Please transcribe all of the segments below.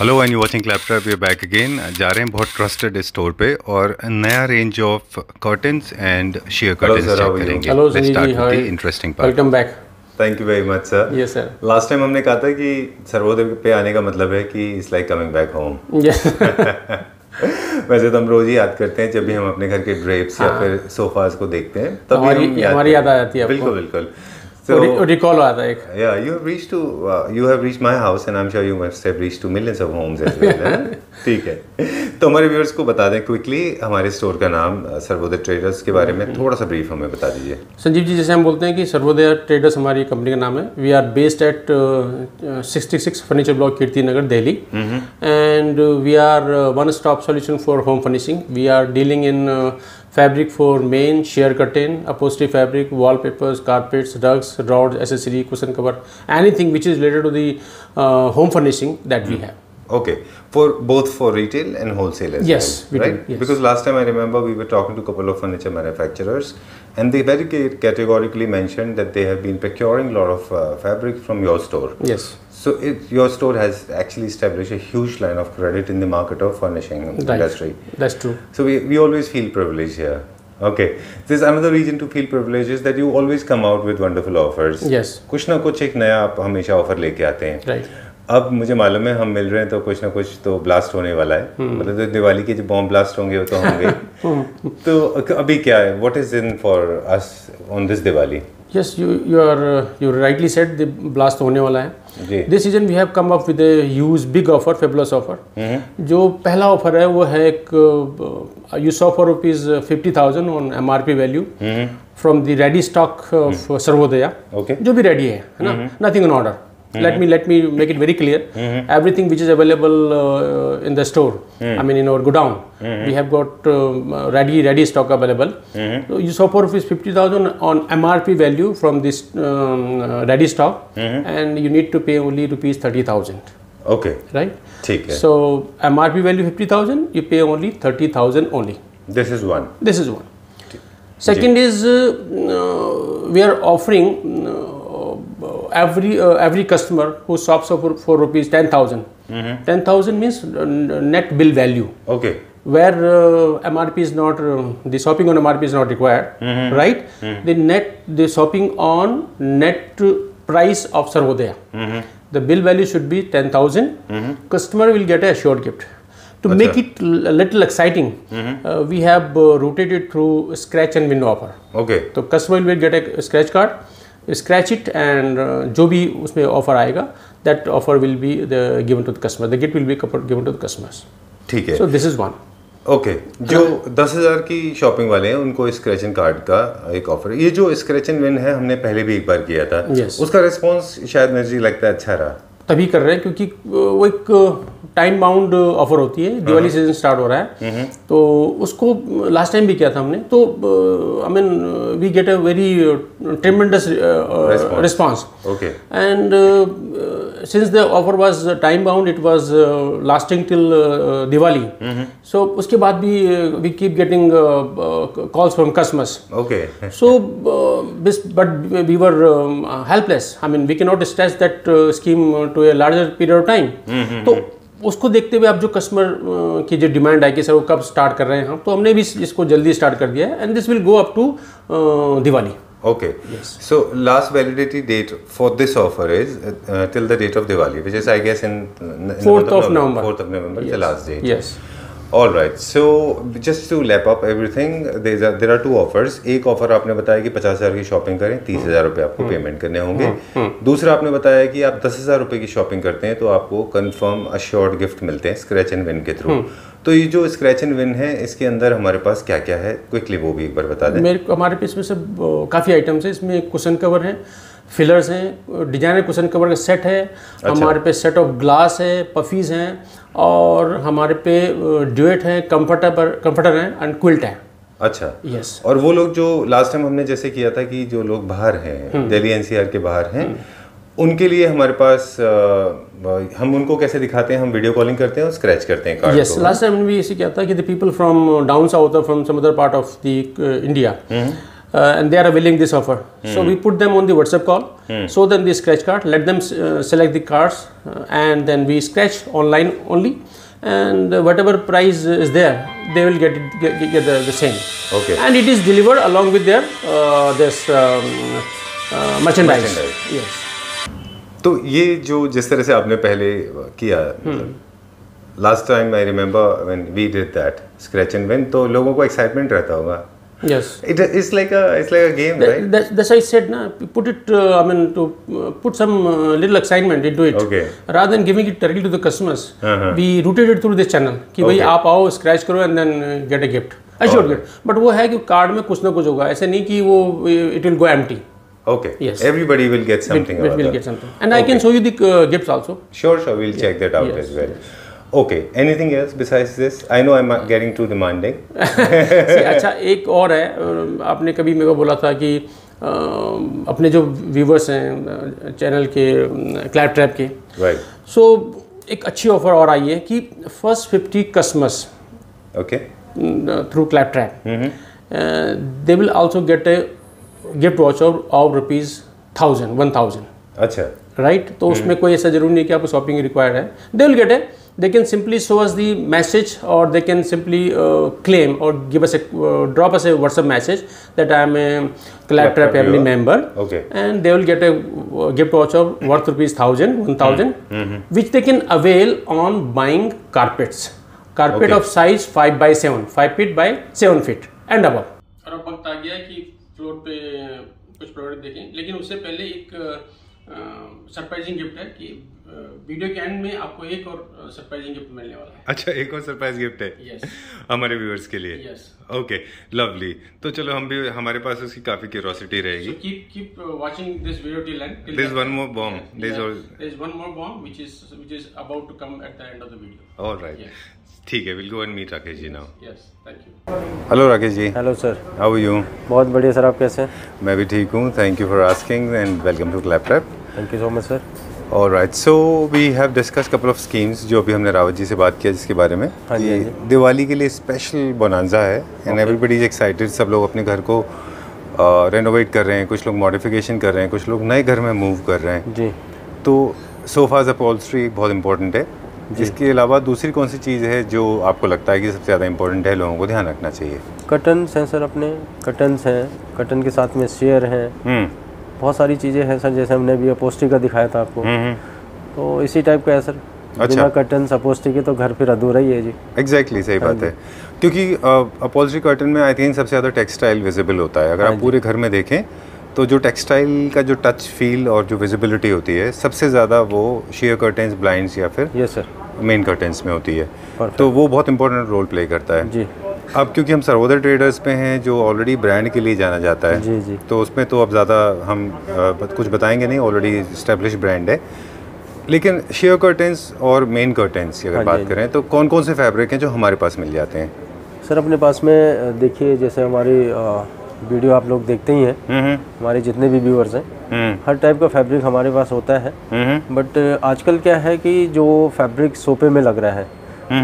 Hello and you watching Clap Trap we back again जा रहे हैं बहुत ट्रस्टेड स्टोर पे और नया range of curtains and sheer curtains check? करेंगे। Hello start with interesting part welcome back thank you very much sir yes sir last time हमने कहा था कि सर्वोदय पे आने का मतलब है कि it's like coming back home वैसे तो हम रोज ही याद करते हैं जब भी हम अपने घर के ड्रेप्स या फिर सोफाज को देखते हैं तब हाँ। हमारी- याद आ जाती है बिल्कुल बिल्कुल। So रिकॉल आता yeah you have reached to uh, you have reached my house and i'm sure you must have reached to millions of homes as well ठीक है। तो हमारे व्यूअर्स को बता दें क्विकली हमारे स्टोर का नाम uh, सर्वोदय ट्रेडर्स के बारे में थोड़ा सा ब्रीफ हमें बता दीजिए। संजीव जी जैसे हम बोलते हैं कि सर्वोदय ट्रेडर्स हमारी कंपनी का नाम है। We are based at sixty six furniture block Kirti Nagar Delhi and we are one stop solution for home furnishing we are dealing in fabric for main sheer curtain upholstery fabric wallpapers carpets rugs rods accessory cushion cover anything which is related to the uh, home furnishing that we have Okay, for both for retail and wholesale as Yes, well, we do, right? yes. Because last time I remember we were talking to a couple of furniture manufacturers, and they very categorically mentioned that they have been procuring a lot of uh, fabric from your store. yes So it, your store has actually established a huge line of credit in the market of furnishing industry. that's true So we, we always feel privileged here. Okay, there's another reason to feel privileged is that you always come out with wonderful offers. yes कुछ ना कुछ एक नया आप हमेशा offer लेके आते हैं right अब मुझे मालूम है हम मिल रहे हैं तो कुछ ना कुछ तो ब्लास्ट होने वाला है हम्म। मतलब तो दिवाली के जो बॉम्ब ब्लास्ट होंगे वो तो होंगे तो अभी क्या है what is in for us on this Diwali Yes, you you are uh, rightly rightly the blast blast होने वाला है। This season we have come up with a huge big offer fabulous offer. जो पहला offer है वो है एक you saw for rupees fifty thousand on M R P value. From the ready stock of Sarvodaya जो भी ready है है ना? Nothing on order let me let me make it very clear everything which is available uh, in the store i mean in our godown we have got um, uh, ready ready stock available so you saw for rupees 50000 on mrp value from this um, uh, ready stock and you need to pay only rupees 30000 okay right ठीक है so mrp value 50000 you pay only 30000 only this is one this is one second is uh, uh, we are offering uh, every uh, every customer who shops for, four rupees 10,000, mm-hmm. 10,000 means uh, net bill value. Okay. Where uh, MRP is not, uh, the shopping on MRP is not required, mm-hmm. right? Mm-hmm. The net, the shopping on net price of Sarvodaya. Mm-hmm. The bill value should be 10,000. Mm-hmm. Customer will get a assured gift to Achha. make it a little exciting mm-hmm. uh, we have uh, routed it through scratch and win offer okay so customer will get a scratch card scratch it and जो भी उसमें offer आएगा that offer will be given to the customer the gift will be given to the customers ठीक है। So this is one okay जो दस हज़ार की शॉपिंग वाले हैं उनको स्क्रैच एंड कार्ड का एक ऑफ़र ये जो स्क्रैच एंड विन है हमने पहले भी एक बार किया था। Yes. उसका रिस्पॉन्स शायद मुझे लगता है अच्छा रहा। तभी कर रहे हैं क्योंकि वो एक टाइम बाउंड ऑफ़र होती है। दिवाली सीज़न स्टार्ट हो रहा है। तो उसको लास्ट टाइम भी किया था हमने। तो I mean we get a very tremendous response and since the offer was time bound it was lasting till Diwali. So उसके बाद भी we keep getting calls from customers okay so but we were helpless I mean we can not stretch that scheme to to a larger period time तो उसको देखते हुए आप जो customer की जो डिमांड आई कि सर वो कब स्टार्ट कर रहे हैं हम तो हमने भी इसको जल्दी स्टार्ट कर दिया है and this will go up to Diwali. Okay so last validity date for this offer is till the date of Diwali which is I guess in 4th of November 4th of November the last date yes All right so just to up everything, there are there are two एक offer आपने बताया कि पचास हज़ार की shopping करें तीस हज़ार रुपये आपको पेमेंट करने होंगे। दूसरा आपने बताया कि आप दस हज़ार रुपये की शॉपिंग करते हैं तो आपको कन्फर्म अश्योर्ड गिफ्ट मिलते हैं स्क्रैच एंड विन के थ्रू तो ये जो स्क्रैच एंड विन है इसके अंदर हमारे पास क्या क्या है? क्विकली वो भी एक बार बता दें। मेरे हमारे इसमें से काफ़ी आइटम्स हैं इसमें एक कुशन कवर हैं फिलर्स हैं डिज़ाइनर कुशन कवर का सेट है अच्छा। हमारे पे सेट ऑफ़ ग्लास है पफीज हैं और हमारे पे ड्यूएट है कंफर्टेबल कंफर्टर हैं एंड क्विल्ट है। अच्छा। यस और वो लोग जो लास्ट टाइम हमने जैसे किया था कि जो लोग बाहर हैं दिल्ली एनसीआर के बाहर हैं उनके लिए हमारे पास अ, हम उनको कैसे दिखाते हैं? हम वीडियो कॉलिंग करते हैं और स्क्रैच करते हैं कार्ड यस लास्ट टाइम भी ऐसे किया था कि the people from down south from some other part of the India uh, and they are availing this offer. So we put them on the WhatsApp call, show them the scratch card, let them uh, select the cards, uh, and then we scratch online only, and uh, whatever price is there, they will get it, get, get the, the same. Okay. And it is delivered along with their uh, this um, uh, merchandise. Merchandise. Yes. तो ये जो जिस तरह से आपने पहले किया last time I remember when we did that scratch and win तो लोगों को एक्साइटमेंट रहता होगा Yes. It it's like a it's like a game That, right that, that's why I said, na, put it, uh, I mean, to uh, put some uh, little excitement into it. Okay. Rather than giving it directly to the customers, we routed it through this channel. कि भाई Okay. आप आओ scratch करो and then get a gift assured gift but वो है कि card में कुछ ना कुछ होगा ऐसे नहीं कि वो it will go empty okay Yes. Everybody will get something will about get something and I can show you the gifts also Sure, sure. We'll check that out Yes, as well. Okay. Anything else besides this? I know I'm uh, getting too demanding. अच्छा एक और है आपने कभी मेरे को बोला था कि अ, अपने जो व्यूवर्स हैं चैनल के क्लैप ट्रैप के Right. सो एक अच्छी ऑफ़र और आई है कि first fifty customers Okay. Through Clap Trap they will also get a gift voucher of rupees thousand one thousand अच्छा राइट तो उसमें कोई ऐसा ज़रूरी नहीं कि आपको शॉपिंग रिक्वायर्ड है they will get a they can simply show us the message और दे कैन सिंपली क्लेम और give us a drop us a WhatsApp message that I am a Clap Trap family member Okay. and they will get a uh, gift voucher worth rupees thousand, one thousand, which they can avail on buying carpets. Carpet Okay. of size five by seven, five feet by seven feet and above. और अब वक्त आ गया है कि floor पे कुछ product देखें लेकिन उससे पहले एक सरप्राइजिंग गिफ्ट है कि वीडियो के एंड में आपको एक और सरप्राइजिंग गिफ्ट मिलने वाला है। अच्छा एक और सरप्राइज़ गिफ्ट है? Yes. हमारे व्यूअर्स के लिए? Yes. ओके लवली तो चलो हम भी हमारे पास उसकी काफ़ी क्यूरोसिटी रहेगी। Keep uh, watching this video till end. Till There's the- one more bomb. Yeah, There's yeah. al- There's one more bomb which is which is about to come at the end of alright ठीक है will go and meet Rakesh ji now Yes. Thank you. Hello Rakesh ji hello sir how are you बहुत बढ़िया sir आप कैसे हैं? मैं भी ठीक हूँ. Thank you for asking and welcome to Clap Trap thank you so much sir alright so we have discuss couple of schemes जो अभी हमने रावत जी से बात किया जिसके बारे में। हाँ जी, हाँ जी। दिवाली के लिए स्पेशल बोनाजा है एंड एवरीबडी इज़ एक्साइटेड सब लोग अपने घर को रेनोवेट uh, कर रहे हैं कुछ लोग मॉडिफिकेशन कर रहे हैं कुछ लोग नए घर में मूव कर रहे हैं। जी। तो सोफाज अपॉल्स्ट्री बहुत इंपॉर्टेंट है। इसके अलावा दूसरी कौन सी चीज़ है जो आपको लगता है कि सबसे ज़्यादा इंपॉर्टेंट है लोगों को ध्यान रखना चाहिए? कटन्स हैं सर अपने। कटन्स हैं। कटन के साथ में शेयर हैं। हम्म। बहुत सारी चीज़ें हैं सर जैसे हमने अभी अपोस्टी का दिखाया था आपको। हम्म तो इसी टाइप का है सर। अच्छा। बिना कटन अपोस्टी के तो घर फिर अधूरा ही है जी। एग्जैक्टली सही बात है। क्योंकि अपॉल्ट्री कर्टन में आई थिंक सबसे ज़्यादा टेक्सटाइल विजिबल होता है। अगर आप पूरे घर में देखें तो जो टेक्सटाइल का जो टच फील और जो विजिबिलिटी होती है सबसे ज़्यादा वो शेयर कर्टन्स ब्लाइंड्स या फिर यस सर मेन कर्टन्स में होती है। Perfect. तो वो बहुत इंपॉर्टेंट रोल प्ले करता है। जी। अब क्योंकि हम सर्वोदय ट्रेडर्स पे हैं जो ऑलरेडी ब्रांड के लिए जाना जाता है जी, जी। तो उसमें तो अब ज़्यादा हम बत- कुछ बताएँगे नहीं ऑलरेडी इस्टेब्लिश ब्रांड है। लेकिन शेयर कर्टन्स और मेन कर्टेंस की अगर हाँ बात हाँ करें तो कौन कौन से फैब्रिक हैं जो हमारे पास मिल जाते हैं? सर अपने पास में देखिए जैसे हमारी वीडियो आप लोग देखते ही हैं। हम्म हमारे जितने भी व्यूअर्स हैं हम्म। हर टाइप का फैब्रिक हमारे पास होता है। हम्म बट आजकल क्या है कि जो फैब्रिक सोपे में लग रहा है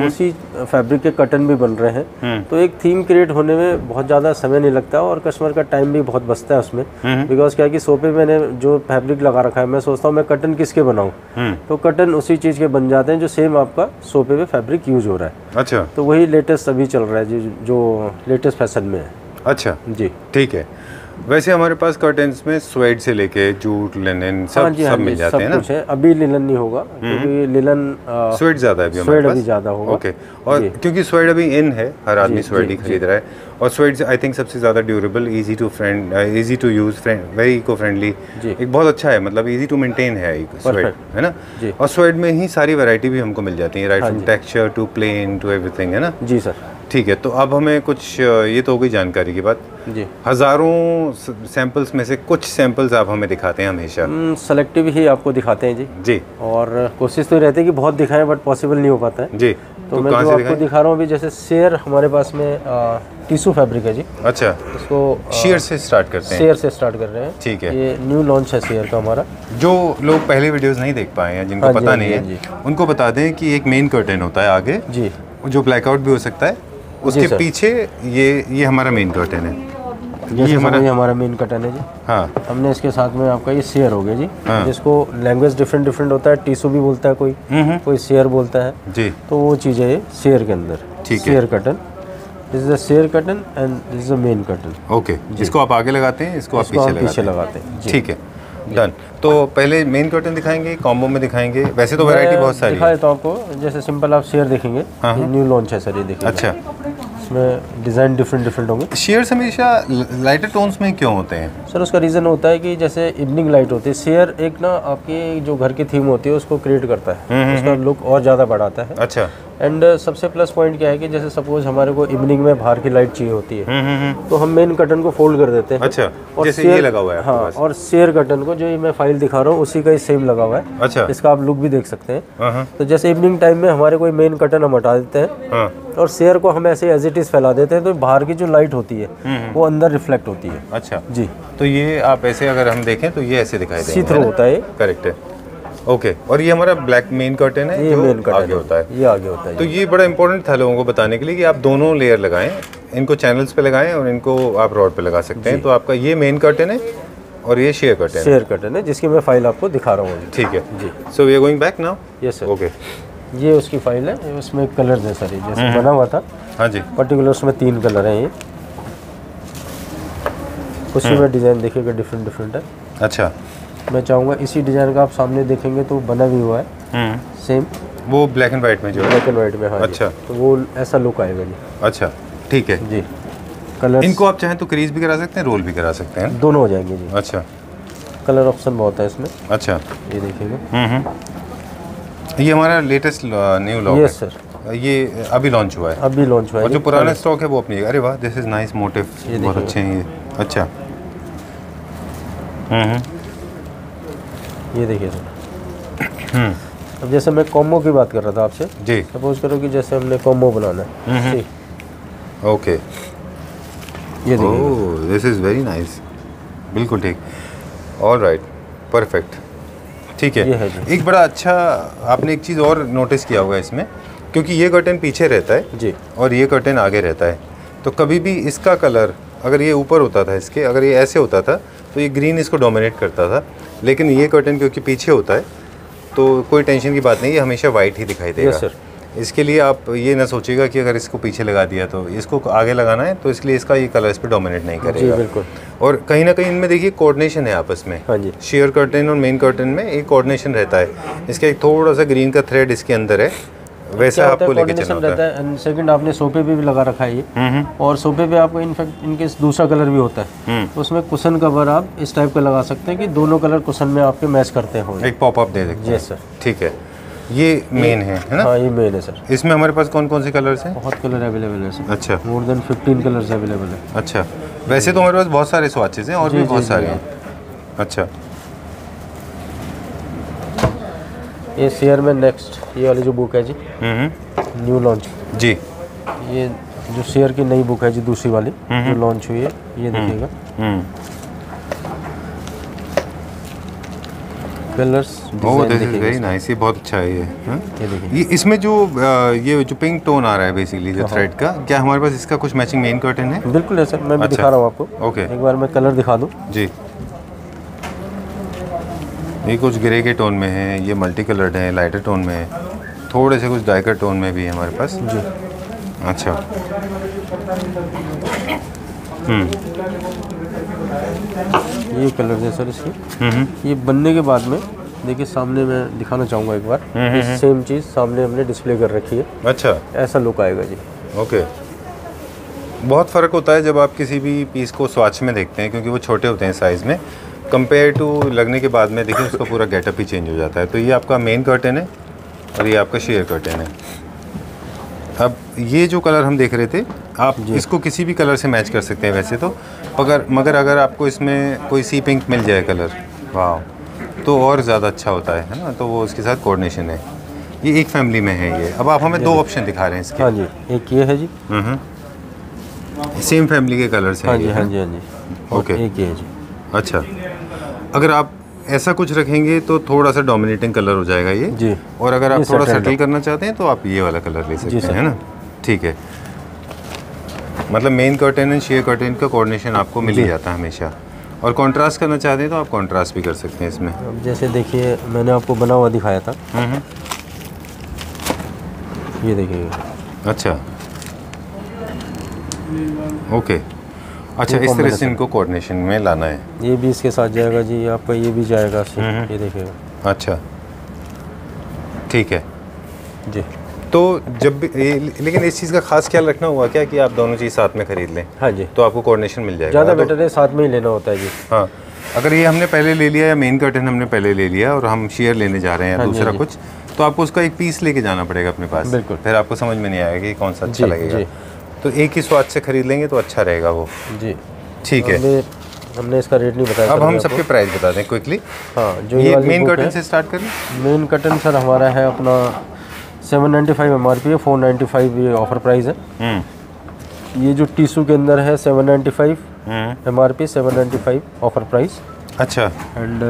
उसी फैब्रिक के कटन भी बन रहे हैं। तो एक थीम क्रिएट होने में बहुत ज़्यादा समय नहीं लगता और कस्टमर का टाइम भी बहुत बचता है उसमें। बिकॉज़ क्या है कि सोपे मैंने जो फैब्रिक लगा रखा है मैं सोचता हूँ मैं कटन किसके बनाऊँ? तो कटन उसी चीज़ के बन जाते हैं जो सेम आपका सोफे पे फैब्रिक यूज़ हो रहा है। अच्छा। तो वही लेटेस्ट अभी चल रहा है जो जो लेटेस्ट फ़ैशन में है। अच्छा। जी। ठीक है। वैसे हमारे पास कर्टन्स में स्वेट से लेके जूट लिनन सब हाँ जी हाँ सब मिल जाते हैं ना? कुछ है। अभी लिलन नहीं होगा क्योंकि लिलन अ, स्वेट ज़्यादा है अभी हमारे स्वेट अभी ज़्यादा होगा। ओके और। क्योंकि स्वेट अभी इन है हर आदमी स्वेट ही खरीद रहा है। और स्वेट आई थिंक सबसे ज़्यादा durable easy to friend easy to use friend very eco friendly एक बहुत अच्छा है मतलब इजी टू मेंटेन है एक स्वेट है ना? और स्वेट में ही सारी वैरायटी भी हमको मिल जाती है राइट हाँ from texture to plain to everything है ना? जी सर ठीक है तो अब हमें कुछ ये तो हो गई जानकारी की बात। जी। हज़ारों सैंपल्स में से कुछ सैंपल्स आप हमें दिखाते हैं हमेशा। सेलेक्टिव ही आपको दिखाते हैं जी। जी। और कोशिश तो रहती है कि बहुत दिखाएँ बट पॉसिबल नहीं हो पाता है। जी। तो, तो मैं जो आपको दिखा रहा हूँ अभी जैसे शेयर हमारे पास में टिश्यू फैब्रिक है जी। अच्छा। इसको शेयर से स्टार्ट करते हैं। शेयर से स्टार्ट कर रहे हैं। ठीक है। ये न्यू लॉन्च है शेयर का हमारा। जो लोग पहले वीडियोस नहीं देख पाए हैं जिनको हाँ पता हाँ नहीं जी, है हाँ उनको बता दें कि एक मेन कर्टेन होता है आगे जी। जो ब्लैकआउट भी हो सकता है उसके पीछे ये ये हमारा मेन कर्टेन है। जैसे हमारा- हमारा हमारा मेन कटन है जी। हाँ। हमने इसके साथ में आपका ये शेयर हो गया जी। हाँ। जिसको लैंग्वेज डिफरेंट डिफरेंट होता है टीसू भी बोलता है कोई। हम्म कोई शेयर बोलता है। जी। तो वो चीज़ है ये शेयर के अंदर। ठीक है। Sheer curtain this is the sheer curtain and this is the main curtain okay इसको आप आगे लगाते हैं इसको आप इसको पीछे लगाते हैं। ठीक है। डन तो पहले मेन कर्टन दिखाएँगे कॉम्बो में दिखाएँगे। वैसे तो वैरायटी बहुत सारी दिखा है। देता हूँ आपको जैसे सिंपल आप शेयर देखेंगे हाँ, न्यू लॉन्च है सर ये देखिए। अच्छा। इसमें डिज़ाइन डिफरेंट डिफरेंट होंगे। शेयर्स हमेशा लाइटर टोन्स में क्यों होते हैं? सर उसका रीज़न होता है कि जैसे इवनिंग लाइट होती है शेयर एक ना आपकी जो घर की थीम होती है उसको क्रिएट करता है। उसका लुक और ज़्यादा बढ़ाता है। अच्छा। एंड सबसे प्लस पॉइंट क्या है कि जैसे सपोज़ हमारे को इवनिंग में बाहर की लाइट चाहिए होती है हम्म हम्म हम्म। तो हम मेन कर्टन को फोल्ड कर देते हैं। अच्छा और जैसे ये लगा हुआ है हाँ और शेयर कर्टन को जो मैं फ़ाइल दिखा रहा हूँ उसी का ही सेम लगा हुआ है। अच्छा। इसका आप लुक भी देख सकते हैं। हाँ हाँ। तो जैसे इवनिंग टाइम में हमारे कोई मेन कर्टन हम हटा देते हैं हाँ। और शेयर को हम ऐसे एज इट इज़ फैला देते हैं तो बाहर की जो लाइट होती है वो अंदर रिफ्लेक्ट होती है। अच्छा। जी। तो ये आप ऐसे अगर हम देखें तो ये ऐसे दिखाई सी थ्रो होता है करेक्ट है। ओके और ये हमारा ब्लैक मेन कर्टन है ये जो मेन कर्टन आगे होता है। ये आगे होता है तो ये। बड़ा इंपॉर्टेंट था लोगों को बताने के लिए कि आप दोनों लेयर लगाएँ इनको चैनल्स पे लगाएँ और इनको आप रॉड पे लगा सकते हैं। तो आपका ये मेन कर्टन है और ये शेयर कर्टन शेयर कर्टन है जिसकी मैं फ़ाइल आपको दिखा रहा हूँ। ठीक है। जी। So we are going back now yes sir okay ये उसकी फ़ाइल है उसमें कलर है सर जैसे बना हुआ था। हाँ जी। पर्टिकुलर उसमें तीन कलर हैं ये। उसी में डिज़ाइन देखिएगा डिफरेंट डिफरेंट है। अच्छा। मैं चाहूँगा इसी डिज़ाइन का आप सामने देखेंगे तो बना भी हुआ है। हम्म। सेम वो ब्लैक एंड वाइट में जो है। ब्लैक एंड वाइट में हाँ अच्छा। तो वो ऐसा लुक आएगा जी। अच्छा ठीक है। जी। कलर इनको आप चाहें तो क्रीज भी करा सकते हैं रोल भी करा सकते हैं। दोनों हो जाएँगे जी। अच्छा। कलर ऑप्शन बहुत है इसमें। अच्छा। ये देखिएगा हम्म हम्म। ये हमारा latest new look yes sir ये अभी लॉन्च हुआ है। अभी लॉन्च हुआ है और जो पुराना स्टॉक है वो अपनी अरे वाह दिस इज़ नाइस मोटिव बहुत अच्छे हैं ये। अच्छा। हम्म हम्म। ये देखिए सर हम्म, अब जैसे मैं कॉम्बो की बात कर रहा था आपसे जी। सपोज़ करो कि जैसे हमने कॉम्बो बनाना है। ठीक, ओके। ये देखिए दिस इज़ वेरी नाइस बिल्कुल ठीक। ऑल राइट परफेक्ट ठीक ये है है जी। एक बड़ा अच्छा आपने एक चीज़ और नोटिस किया होगा इसमें क्योंकि ये कर्टन पीछे रहता है जी। और ये कर्टन आगे रहता है। तो कभी भी इसका कलर अगर ये ऊपर होता था इसके अगर ये ऐसे होता था तो ये ग्रीन इसको डोमिनेट करता था। लेकिन ये कर्टन क्योंकि पीछे होता है तो कोई टेंशन की बात नहीं ये हमेशा वाइट ही दिखाई देगा। Yes, sir. इसके लिए आप ये ना सोचिएगा कि अगर इसको पीछे लगा दिया तो इसको आगे लगाना है तो इसलिए इसका ये कलर इस पर डोमिनेट नहीं करेगा। जी बिल्कुल। और कहीं ना कहीं इनमें देखिए कोऑर्डिनेशन है आपस में। हाँ जी। शेयर कर्टन और मेन कर्टन में एक कोऑर्डिनेशन रहता है। इसका एक थोड़ा सा ग्रीन का थ्रेड इसके अंदर है। वैसा आपको लेके चलना रहता है। एंड सेकंड आपने सोफे पे भी लगा रखा है ये। और सोफे पे आपको इनफैक्ट इनके दूसरा कलर भी होता है। तो उसमें कुशन कवर आप इस टाइप का लगा सकते हैं कि दोनों कलर कुशन में आपके मैच करते हो। एक पॉपअप दे हैं। यस सर ठीक है। ये मेन है है ना? हाँ ये मेन है सर इसमें हमारे पास कौन कौन से कलर्स हैं? बहुत कलर अवेलेबल है सर अच्छा। More than fifteen colours available है। अच्छा। वैसे तो हमारे पास बहुत सारे स्वाचेस हैं और भी बहुत सारे हैं। अच्छा। ये शेयर में नेक्स्ट ये वाली जो बुक है जी हम्म न्यू लॉन्च जी। ये जो शेयर की नई बुक है जी दूसरी वाली जो लॉन्च हुई है ये देखिएगा। हम्म। कलर्स वेरी नाइस ये बहुत अच्छा है ये हाँ? ये देखिए। ये इसमें जो अ, ये जो पिंक टोन आ रहा है बेसिकली जो थ्रेड का क्या हमारे पास इसका कुछ मैचिंग मेन कर्टन है? बिल्कुल है सर मैं भी अच्छा। दिखा रहा हूँ आपको। ओके एक बार मैं कलर दिखा दूँ। जी। ये कुछ ग्रे के टोन में है ये मल्टी कलर्ड है लाइटर टोन में है। थोड़े से कुछ डाइकर टोन में भी है हमारे पास। जी। अच्छा। हम्म। ये कलर है सर इसकी। हम्म ये बनने के बाद में देखिए सामने मैं दिखाना चाहूँगा एक बार। सेम चीज़ सामने हमने डिस्प्ले कर रखी है। अच्छा। ऐसा लुक आएगा जी। ओके। बहुत फ़र्क होता है जब आप किसी भी पीस को स्वाच में देखते हैं क्योंकि वो छोटे होते हैं साइज़ में। कंपेयर टू लगने के बाद में देखिए उसका पूरा गेटअप ही चेंज हो जाता है। तो ये आपका मेन कर्टन है और ये आपका शेयर कर्टन है। अब ये जो कलर हम देख रहे थे आप इसको किसी भी कलर से मैच कर सकते हैं वैसे तो। मगर मगर अगर आपको इसमें कोई सी पिंक मिल जाए कलर वाह तो और ज़्यादा अच्छा होता है है ना? तो वो उसके साथ कोऑर्डिनेशन है। ये एक फैमिली में है ये। अब आप हमें दो ऑप्शन दिखा रहे हैं इसके। हाँ जी एक ये है जी। सेम फैमिली के कलर्स हैं हाँ जी हाँ जी हाँ जी। ओके। एक ये है जी। अच्छा। अगर आप ऐसा कुछ रखेंगे तो थोड़ा सा डोमिनेटिंग कलर हो जाएगा ये। जी। और अगर आप थोड़ा सेटल करना चाहते हैं तो आप ये वाला कलर ले सकते हैं है ना? ठीक है। मतलब main curtain and sheer curtain का कोऑर्डिनेशन आपको मिल ही जाता है हमेशा। और कंट्रास्ट करना चाहते हैं तो आप कंट्रास्ट भी कर सकते हैं इसमें। अब जैसे देखिए मैंने आपको बना हुआ दिखाया था। हम्म, ये देखिए। अच्छा। ओके। अच्छा इस तरह से इनको कोऑर्डिनेशन में लाना है। ये भी इसके साथ जाएगा जी आपका ये भी जाएगा हम्म, ये देखिएगा। अच्छा। ठीक है। जी। तो जब ये, लेकिन इस चीज़ का खास ख्याल रखना हुआ क्या कि आप दोनों चीज़ साथ में खरीद लें? हाँ जी। तो आपको कोऑर्डिनेशन मिल जाएगा। ज़्यादा तो- बेटर है साथ में ही लेना होता है जी। हाँ। अगर ये हमने पहले ले लिया या मेन कर्टन हमने पहले ले लिया और हम शेयर लेने जा रहे हैं हाँ दूसरा हाँ। कुछ तो आपको उसका एक पीस लेके जाना पड़ेगा अपने पास। बिल्कुल। फिर आपको समझ में नहीं आएगा कि कौन सा अच्छा लगेगा। तो एक ही स्वाद से खरीद लेंगे तो अच्छा रहेगा वो। जी। ठीक है। हमने इसका रेट नहीं बताया अब हम सबके प्राइस बता दें क्विकली हाँ जो ये मेन कर्टन से स्टार्ट करें। मेन कटन सर हमारा है अपना seven ninety five M R P है फोर नाइन्टी फाइव ये ऑफ़र प्राइस है। हम्म। ये जो टीसू के अंदर है seven ninety five hmm. M R P seven ninety five offer price अच्छा। एंड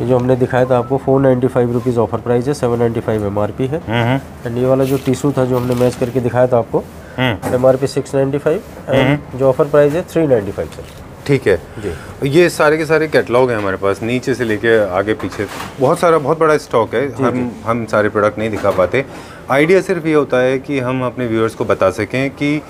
ये जो हमने दिखाया था आपको four ninety five rupees offer price है seven ninety five M R P है। हम्म। एंड ये वाला जो टीसू था जो हमने मैच करके दिखाया था आपको हम्म M R P six ninety five and जो ऑफ़र प्राइस है थ्री नाइन्टी फाइव सर। ठीक है। जी। ये सारे के सारे कैटलॉग हैं हमारे पास। नीचे से लेके आगे पीछे बहुत सारा बहुत बड़ा स्टॉक है। हम हम सारे प्रोडक्ट नहीं दिखा पाते। आइडिया सिर्फ़ ये होता है कि हम अपने व्यूअर्स को बता सकें कि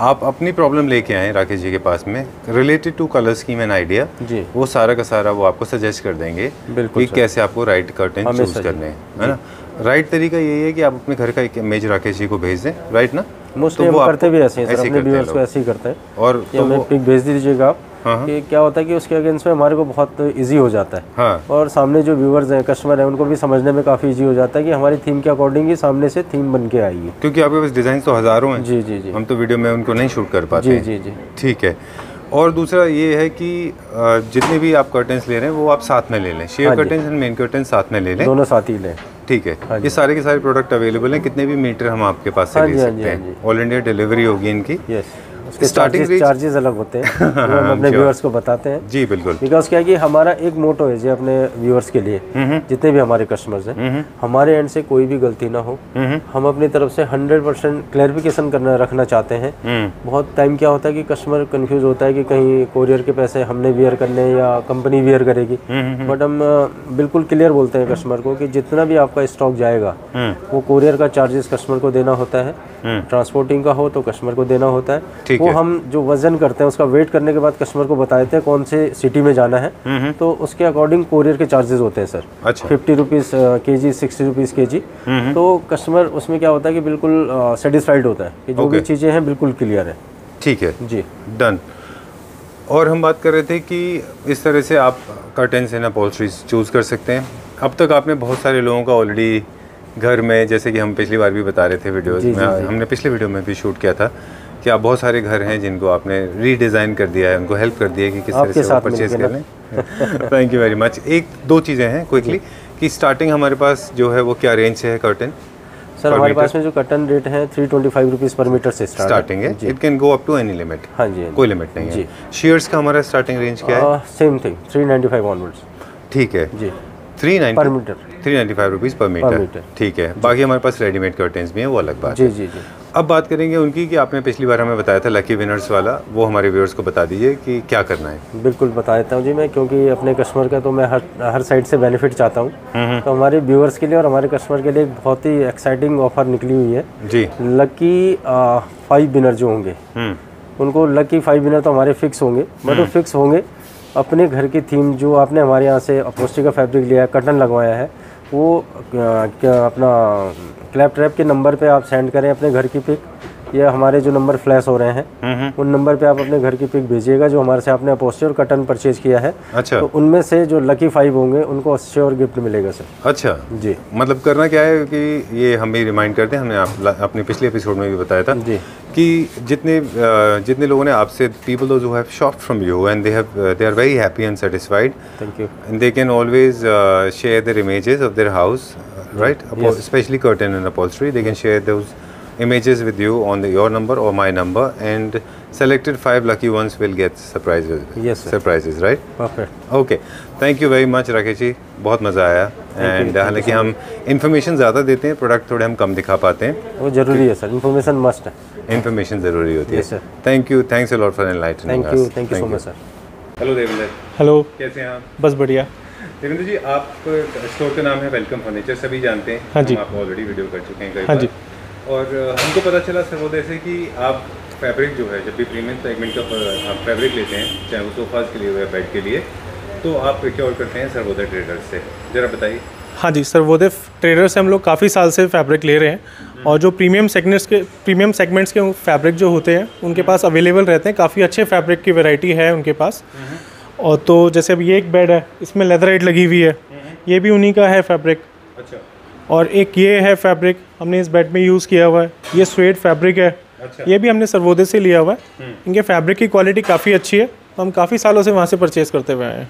आप अपनी प्रॉब्लम लेके आएँ राकेश जी के पास में। Related to colour scheme and idea जी। वो सारा का सारा वो आपको सजेस्ट कर देंगे बिल्कुल कि कैसे आपको राइट कर्टन चूज़ करने हैं है ना? राइट तरीका यही है कि आप अपने घर का एक इमेज राकेश जी को भेज दें राइट ना? मोस्टली तो हम करते भी ऐसे हैं सर ही अपने करते हैं व्यूअर्स को ऐसे ही करते हैं। और तो हमें पिक भेज दीजिएगा आप हाँ, हाँ। कि क्या होता है कि उसके अगेंस्ट में हमारे को बहुत इजी हो जाता है। हाँ। और सामने जो व्यूअर्स हैं कस्टमर हैं उनको भी समझने में काफ़ी इजी हो जाता है कि हमारी थीम के अकॉर्डिंग ही सामने से थीम बन के आएगी क्योंकि आपके पास डिज़ाइन तो हज़ारों हैं। जी जी जी। हम तो वीडियो में उनको नहीं शूट कर पाते जी जी जी। ठीक है। और दूसरा ये है कि जितने भी आप कर्टन्स ले रहे हैं वो आप साथ में ले लें। शेयर हाँ जी। कर्टन्स एंड मेन कर्टन साथ में ले लें। दोनों साथ ही लें। ठीक है। हाँ ये सारे के सारे प्रोडक्ट अवेलेबल हैं। कितने भी मीटर हम आपके पास से हाँ ले हाँ सकते हाँ। हैं ऑल इंडिया डिलीवरी होगी इनकी। यस उसके Starting चार्जेस अलग होते हैं। हम अपने व्यूअर्स को बताते हैं। जी बिल्कुल। बिकॉज़ क्या है कि हमारा एक मोटो है जी अपने व्यूअर्स के लिए। हम्म, जितने भी हमारे कस्टमर्स हैं। हमारे एंड से कोई भी गलती ना हो। हम्म, हम अपनी तरफ़ से 100 परसेंट क्लैरिफिकेशन करना रखना चाहते हैं। हम्म। बहुत टाइम क्या होता है कि कस्टमर कन्फ्यूज़ होता है कि कहीं कोरियर के पैसे हमने वियर करने या कंपनी वियर करेगी। हम्म, बट हम बिल्कुल क्लियर बोलते हैं कस्टमर को कि जितना भी आपका स्टॉक जाएगा हम्म। वो कोरियर का चार्जेस कस्टमर को देना होता है। हम्म। ट्रांसपोर्टिंग का हो तो कस्टमर को देना होता है। वो। हम जो वज़न करते हैं उसका वेट करने के बाद कस्टमर को बता देते हैं कौन से सिटी में जाना है। हम्म तो उसके अकॉर्डिंग कोरियर के चार्जेस होते हैं सर अच्छा। फिफ्टी रुपीज़ के जी सिक्सटी रुपीज़ के जी तो कस्टमर उसमें क्या होता है कि बिल्कुल सेटिस्फाइड होता है कि जो भी चीज़ें हैं बिल्कुल क्लियर है। ठीक है। जी। डन और हम बात कर रहे थे कि इस तरह से आप कर्टन्स एंड अपॉल्ट्रीज चूज़ कर सकते हैं। अब तक आपने बहुत सारे लोगों का ऑलरेडी घर में जैसे कि हम पिछली बार भी बता रहे थे वीडियोस में। हमने पिछले वीडियो में भी शूट किया था। कि आप बहुत सारे घर हैं जिनको आपने रीडिज़ाइन कर दिया है उनको हेल्प कर दिया है कि किस तरह से परचेज कर लें। थैंक यू वेरी मच एक दो चीज़ें हैं क्विकली कि स्टार्टिंग हमारे पास जो है वो क्या रेंज से है कर्टन सर हमारे पास में जो कटन रेट है three twenty five rupees per metre से स्टार्टिंग है। It can go up to any limit हाँ जी कोई लिमिट नहीं है। जी। शेयर्स का हमारा स्टार्टिंग रेंज क्या है? Same thing three ninety five onwards ठीक है। जी। Three per metre three ninety five rupees per metre. ठीक है। बाकी हमारे पास रेडीमेड कर्टेंस भी हैं वो अलग बात जी जी जी। अब बात करेंगे उनकी कि आपने पिछली बार हमें बताया था लकी विनर्स वाला वो हमारे व्यूअर्स को बता दीजिए कि क्या करना है। बिल्कुल बता देता हूँ जी मैं क्योंकि अपने कस्टमर का तो मैं हर हर साइड से बेनिफिट चाहता हूँ। तो हमारे व्यूअर्स के लिए और हमारे कस्टमर के लिए एक बहुत ही एक्साइटिंग ऑफ़र निकली हुई है। जी। लकी फाइव विनर जो होंगे हम्म। उनको लकी फाइव विनर तो हमारे फिक्स होंगे बट वो फिक्स होंगे अपने घर की थीम जो आपने हमारे यहाँ से अपोस्टी का फैब्रिक लिया है कटन लगवाया है वो अपना क्लैप ट्रैप के नंबर पे आप सेंड करें अपने घर की पिक या हमारे जो नंबर फ्लैश हो रहे हैं उन नंबर पे आप अपने घर की पिक भेजिएगा जो हमारे से आपने अपोस्टी और कटन परचेज किया है। अच्छा। तो उनमें से जो लकी फाइव होंगे उनको श्योर गिफ्ट मिलेगा सर अच्छा। जी। मतलब करना क्या है कि ये हम भी रिमाइंड करते हैं हमने आप अपने पिछले एपिसोड में भी बताया था जी। कि जितने जितने लोगों ने आपसे people those have shopped from you and they have they are very happy and satisfied thank you always uh, share their images of their house uh, right Apo- especially curtain and upholstery they can share those images with you on the, your number or my number and selected five lucky ones will get surprises. Yes, sir. surprises right? Perfect okay. Thank you very much rakesh ji. बहुत मज़ा आया. And हालाँकि हम information ज़्यादा देते हैं product थोड़े हम कम दिखा पाते हैं. वो ज़रूरी है सर इन्फॉर्मेशन मस्ट है इंफॉर्मेशन ज़रूरी होती है. Yes, sir. Thank you thanks a lot for enlightening thank you thank you so much sir hello Devendra hello कैसे हैं आप? बस बढ़िया. देवेंद्र जी आप स्टोर का नाम है वेलकम फर्नीचर सभी जानते हैं. हाँ जी। हम आप ऑलरेडी वीडियो कर चुके हैं कई हाँ बार। जी। और हमको पता चला सर्वोदय से कि आप फैब्रिक जो है जब भी प्रीमियम सेगमेंट का आप फैब्रिक लेते हैं चाहे वो सोफाज के लिए हो या बेड के लिए तो आप प्रिक्योर करते हैं सर्वोदय ट्रेडर्स से। ज़रा बताइए। हाँ जी सर वो ट्रेडर से हम लोग काफ़ी साल से फैब्रिक ले रहे हैं और जो प्रीमियम सेगमेंट्स के प्रीमियम सेगमेंट्स के फैब्रिक जो होते हैं उनके पास अवेलेबल रहते हैं। काफ़ी अच्छे फैब्रिक की वैरायटी है उनके पास। और तो जैसे अब ये एक बेड है इसमें लेदराइट लगी हुई है। ये भी उन्हीं का है फैब्रिक अच्छा। और एक ये है फैब्रिक हमने इस बेड में यूज़ किया हुआ है। ये स्वेट फैब्रिक है। अच्छा। ये भी हमने सर्वोदय से लिया हुआ है। इनके फैब्रिक की क्वालिटी काफ़ी अच्छी है। तो हम काफ़ी सालों से वहाँ से परचेज़ करते हुए आए हैं।